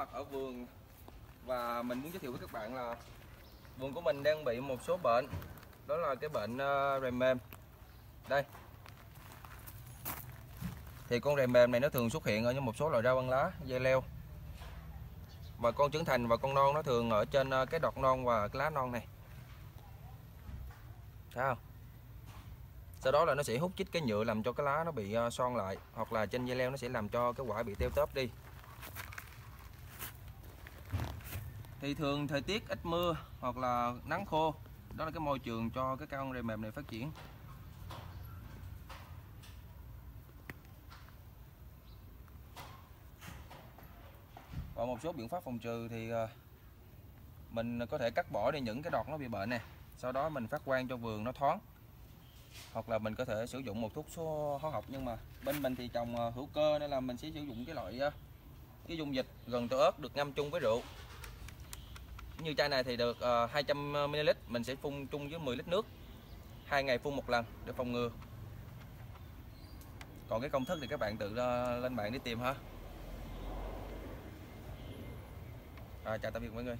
mặt ở vườn. Và mình muốn giới thiệu với các bạn là vườn của mình đang bị một số bệnh. Đó là cái bệnh ờ, uh, rầy mềm. Đây. Thì con rầy mềm này nó thường xuất hiện ở những một số loại rau ăn lá dây leo. Và con trưởng thành và con non nó thường ở trên ờ, cái đọt non và cái lá non này. Thấy không? Sau đó là nó sẽ hút chích cái nhựa làm cho cái lá nó bị ờ, son lại hoặc là trên dây leo nó sẽ làm cho cái quả bị teo tóp đi. Thì thường thời tiết ít mưa hoặc là nắng khô. Đó là cái môi trường cho cái cây rầy mềm này phát triển. Còn một số biện pháp phòng trừ thì ờ, mình có thể cắt bỏ đi những cái đọt nó bị bệnh này sau đó mình phát quang cho vườn nó thoáng. Hoặc là mình có thể sử dụng một thuốc số hóa học. Nhưng mà bên mình thì trồng ờ, hữu cơ nên là mình sẽ sử dụng cái loại ờ, cái dung dịch gần tơ ớt được ngâm chung với rượu như chai này thì được ờ, 200ml ờ, mình sẽ phun chung với 10 lít nước. Hai ngày phun một lần để phòng ngừa. Còn cái công thức thì các bạn tự ờ, lên mạng đi tìm ha. À, chào tạm biệt mọi người.